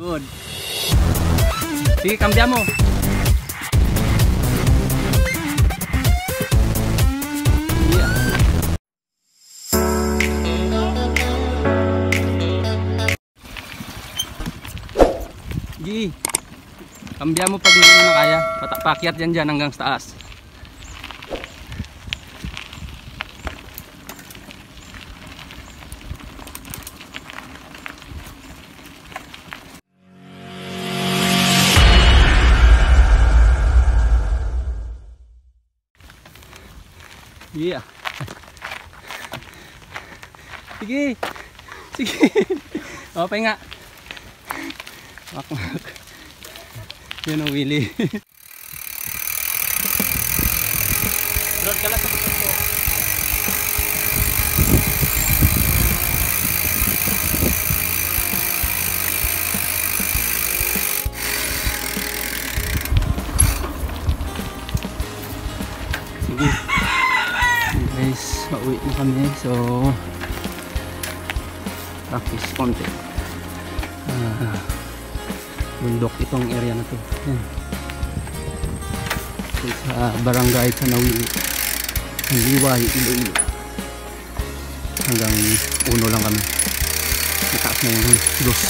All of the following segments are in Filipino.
Good. Sige, kambya mo. Yeah. Gi. Kambya mo pag hindi mo na kaya. Pakyat yan dyan hanggang sa taas. Yeah. Sige. Sige. O, nga. Mak mak. Yun ang Willy. Road ka lang pauwi na kami. So, practice konti. Ah, bundok itong area na to. Yan. So, sa barangay sa Nawili. Ang liway, Iloilo. Hanggang uno lang kami. Mataas na yung dos.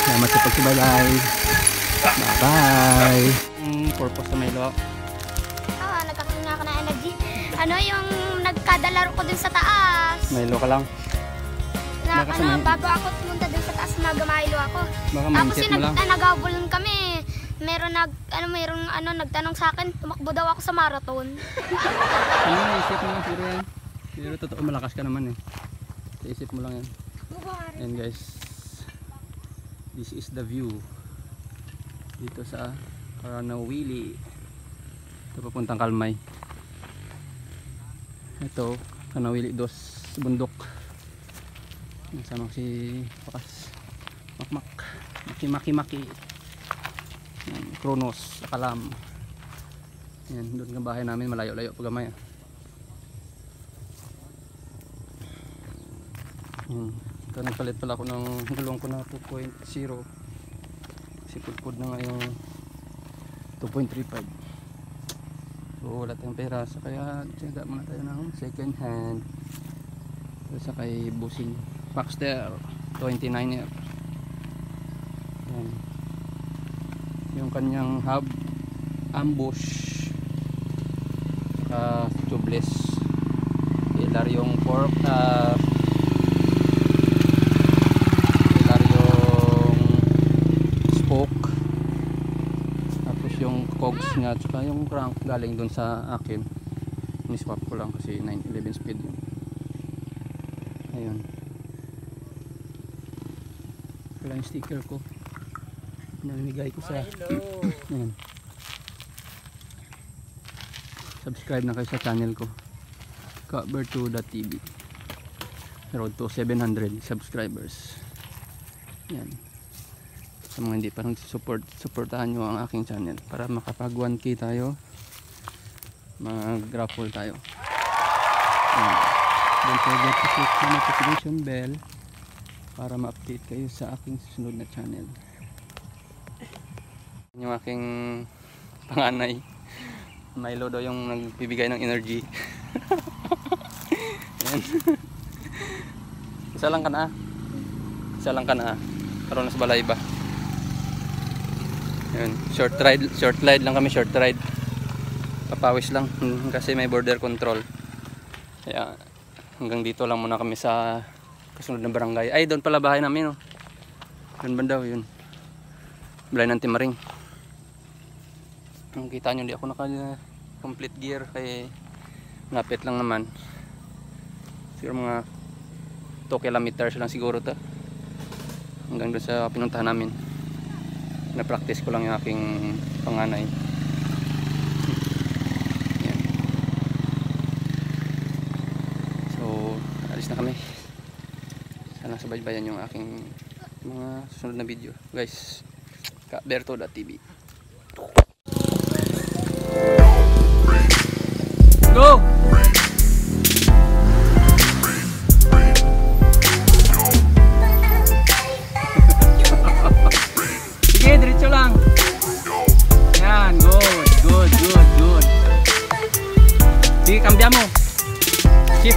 Salamat sa pagsubaybay. Bye-bye. Ang purpose sa Milo. Ah, nagkakaroon nga ako ng energy. Ano yung nagkadalaro ko dun sa taas? Milo ka lang. Na, Baka ano, may- bago ako pumunta dun sa taas, nagamaylo ako. Baka Tapos yung nag, na, nagabulon kami. Meron nag, ano, meron, ano, nagtanong sa akin, tumakbo daw ako sa marathon. Ano na, isip mo lang siguro yan. Pero totoo malakas ka naman eh. Sa isip mo lang yan. Ayan guys. This is the view. Dito sa Karanawili. Ito papuntang Kalmay. Ito, Kanawili dos bundok. Nasama ko si Pakas. Makmak. Maki maki maki. Yan, Kronos, Kalam. Yan, doon ang bahay namin, malayo-layo pa gamay. ah. Yan. Ito nagpalit pala ako ng gulong ko na 2.0. Kasi pudpud na nga yung 2.35. Wala tayong pera. So kaya tiyaga muna tayo ng second hand. Sa kay Busing Baxter 29er. Yan. Yung kanyang hub ambush saka tubeless pilar yung fork uh, pilar yung spoke tapos yung cogs niya saka yung crank galing dun sa akin ni-swap ko lang kasi 911 speed yun ayun wala yung sticker ko namimigay ko sa Ayan. Subscribe na kayo sa channel ko. Cover2.tv Road to 700 subscribers. Yan. Sa mga hindi pa nang support, supportahan nyo ang aking channel para makapag 1k tayo. Mag-raffle tayo. Yan. Don't forget to click the notification bell para ma-update kayo sa aking susunod na channel yung aking panganay Milo daw yung nagbibigay ng energy isa lang ka na ah. isa lang ka na ah. karoon na sa balay ba yun. Short ride short ride lang kami short ride. Papawis lang hmm, kasi may border control. Kaya hanggang dito lang muna kami sa kasunod na barangay. Ay doon pala bahay namin oh. doon ba daw yun? Balay ng Timaring. Ang kita nyo hindi ako naka complete gear kay lapit lang naman. Siguro mga 2 kilometers lang siguro to. Hanggang doon sa pinuntahan namin na practice ko lang yung aking panganay Yan. so alis na kami sana sabaybayan yung aking mga susunod na video guys kaberto.tv Go!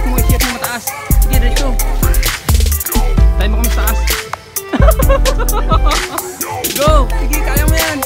Mo, shift mo mataas. Sige, diretso. Tayo mo kami sa taas. Go! Sige, kaya mo yan.